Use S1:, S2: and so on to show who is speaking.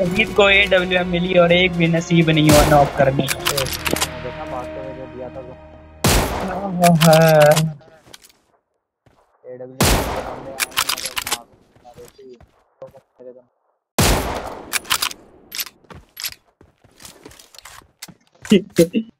S1: अजीत को A W M मिली और एक भी नसीब नहीं हुआ नॉक करने
S2: देखा